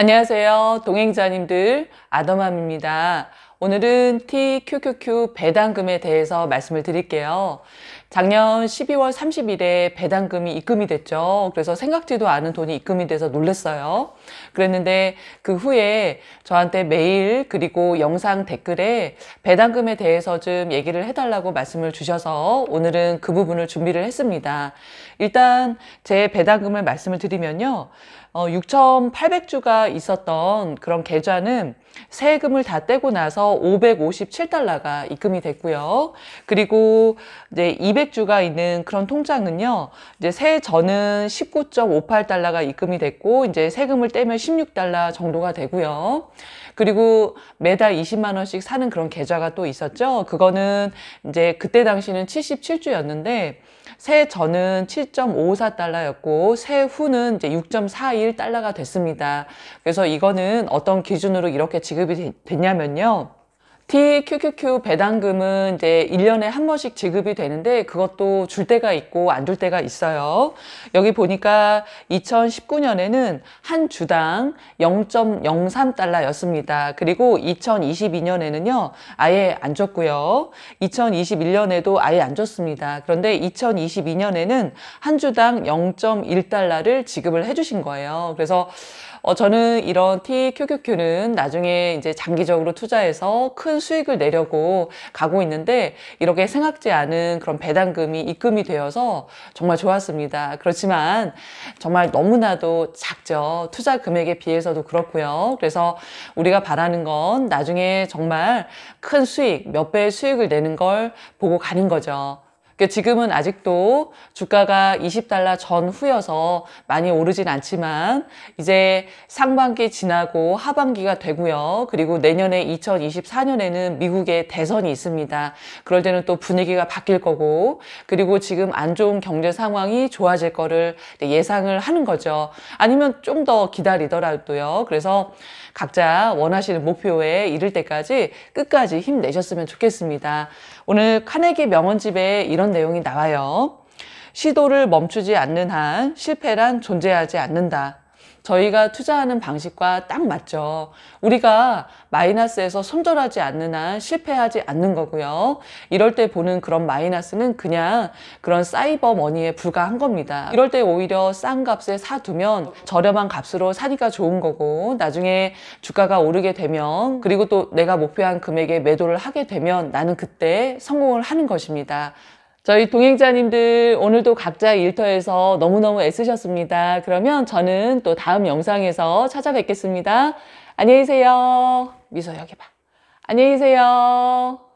안녕하세요. 동행자님들 아더맘입니다. 오늘은 TQQQ 배당금에 대해서 말씀을 드릴게요. 작년 12월 30일에 배당금이 입금이 됐죠. 그래서 생각지도 않은 돈이 입금이 돼서 놀랐어요. 그랬는데 그 후에 저한테 메일 그리고 영상 댓글에 배당금에 대해서 좀 얘기를 해달라고 말씀을 주셔서 오늘은 그 부분을 준비를 했습니다. 일단 제 배당금을 말씀을 드리면요. 어, 6,800주가 있었던 그런 계좌는 세금을 다 떼고 나서 557달러가 입금이 됐고요. 그리고 이제 200 주가 있는 그런 통장은요. 이제 세 전은 19.58달러가 입금이 됐고 이제 세금을 떼면 16달러 정도가 되고요. 그리고 매달 20만 원씩 사는 그런 계좌가 또 있었죠. 그거는 이제 그때 당시는 77주였는데 새 전은 7.54달러였고 새 후는 이제 6.41달러가 됐습니다. 그래서 이거는 어떤 기준으로 이렇게 지급이 됐냐면요. TQQQ 배당금은 이제 1년에 한 번씩 지급이 되는데 그것도 줄 때가 있고 안 줄 때가 있어요. 여기 보니까 2019년에는 한 주당 0.03달러였습니다. 그리고 2022년에는요, 아예 안 줬고요. 2021년에도 아예 안 줬습니다. 그런데 2022년에는 한 주당 0.1달러를 지급을 해 주신 거예요. 그래서 어, 저는 이런 TQQQ는 나중에 이제 장기적으로 투자해서 큰 수익을 내려고 가고 있는데 이렇게 생각지 않은 그런 배당금이 입금이 되어서 정말 좋았습니다. 그렇지만 정말 너무나도 작죠. 투자 금액에 비해서도 그렇고요. 그래서 우리가 바라는 건 나중에 정말 큰 수익, 몇 배의 수익을 내는 걸 보고 가는 거죠. 그러니까 지금은 아직도 주가가 20달러 전후여서 많이 오르진 않지만 이제 상반기 지나고 하반기가 되고요. 그리고 내년에 2024년에는 미국의 대선이 있습니다. 그럴 때는 또 분위기가 바뀔 거고 그리고 지금 안 좋은 경제 상황이 좋아질 거를 예상을 하는 거죠. 아니면 좀 더 기다리더라도요. 그래서 각자 원하시는 목표에 이를 때까지 끝까지 힘내셨으면 좋겠습니다. 오늘 카네기 명언집에 이런 내용이 나와요. 시도를 멈추지 않는 한 실패란 존재하지 않는다. 저희가 투자하는 방식과 딱 맞죠. 우리가 마이너스에서 손절하지 않는 한 실패하지 않는 거고요. 이럴 때 보는 그런 마이너스는 그냥 그런 사이버 머니에 불과한 겁니다. 이럴 때 오히려 싼 값에 사두면 저렴한 값으로 사니까 좋은 거고 나중에 주가가 오르게 되면 그리고 또 내가 목표한 금액에 매도를 하게 되면 나는 그때 성공을 하는 것입니다. 저희 동행자님들 오늘도 각자 일터에서 너무너무 애쓰셨습니다. 그러면 저는 또 다음 영상에서 찾아뵙겠습니다. 안녕히 계세요. 미소 여기 봐. 안녕히 계세요.